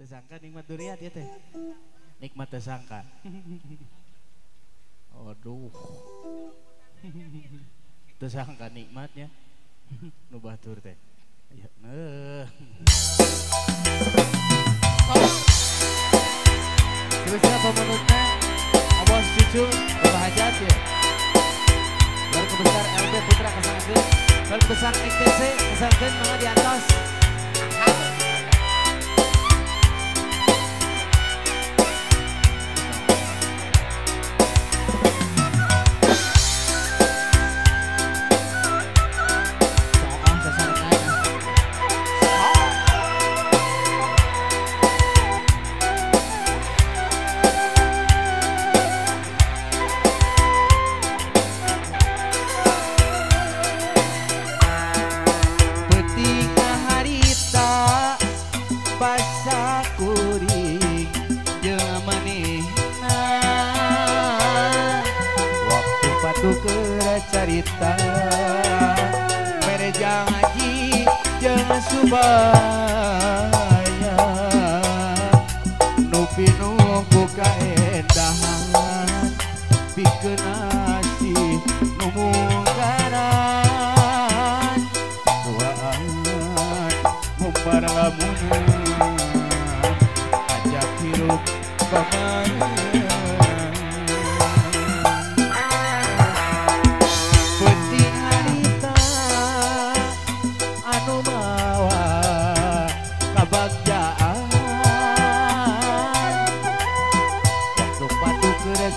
Tersangka nikmat durian dia teh. Nikmat tersangka. Aduh. Tersangka nikmatnya. Nu batur teh. Ya, nah. Terusnya pemenutnya Abos Cucu Bapak Hajat ya Keluarga besar LB Putra Kesangan Keluarga besar XTC Kesangan Mangga di atas basa kuring jeung manehna waktu patu carita mere janji jeung subaya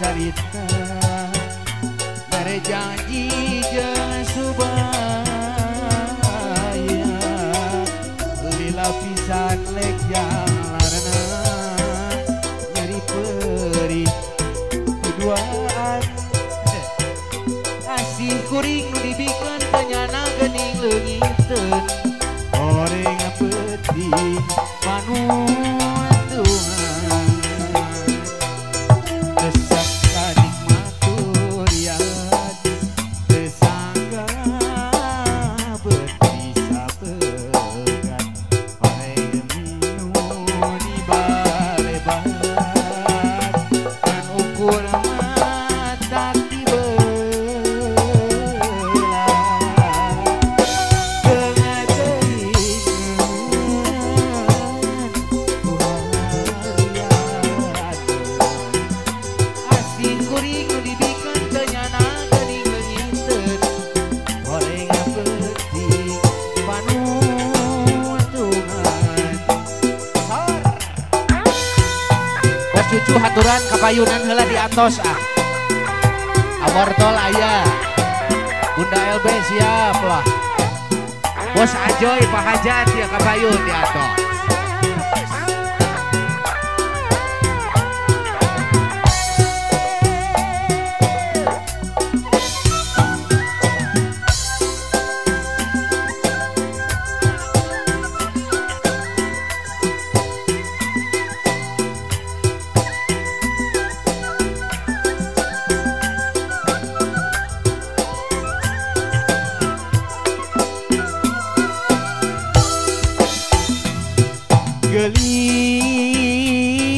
carita mere janji jeung cucu haturan kapayunan heula di atos ah. Awortol aya. Bunda LB siap lah. Bos Ajoy Pak Hajat ya kapayun di atos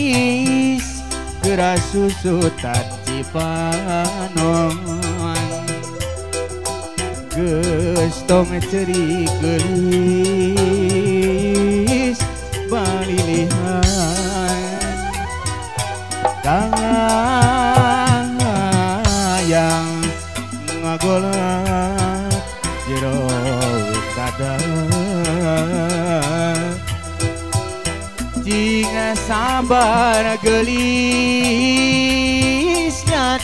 gelis geras susutan cipanon gestong ceri gelis balilihan yang Jika sabar gelisnya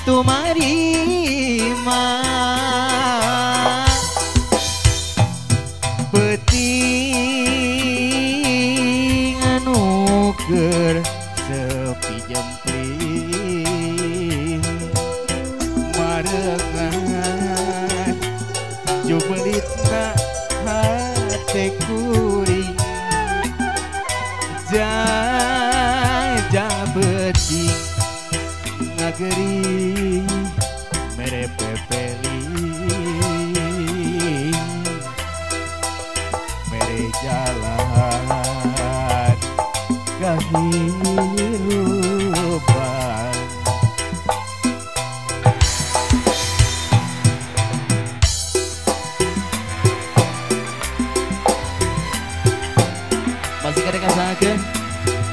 tumarima Peting anu keur sepi jempling. Marengan jubelitna hate kuring beting ngageri mere pepeli mere jalan Masih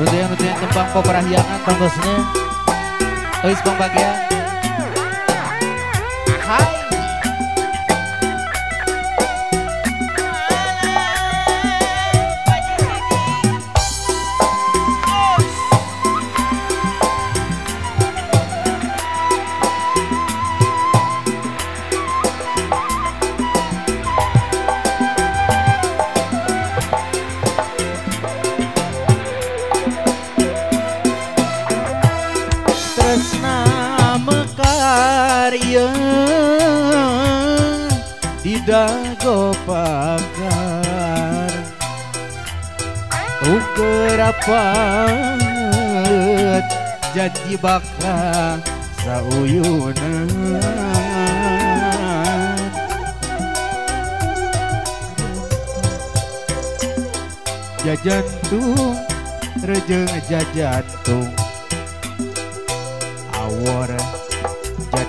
Nutuyan-nutuyan tembang peperahyangan tongkosnya. Ois bagian Hai mekarya di dago pagar. Tukerapat janji bakal sauyunan. Jajantung rejeng jajantung awor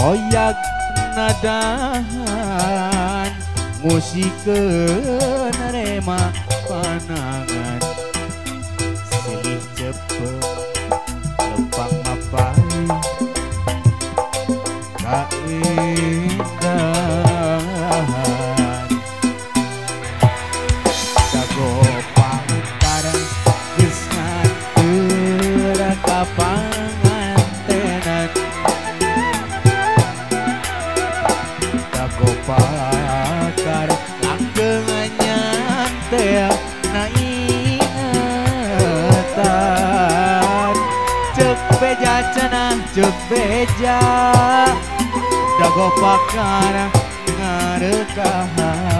oyak nadahan musikeun rema panangan silih cepet lempang mapai kaindahan dago pangkaran geus ngatur ka cacanan cuk beja dago pakar ngareukahan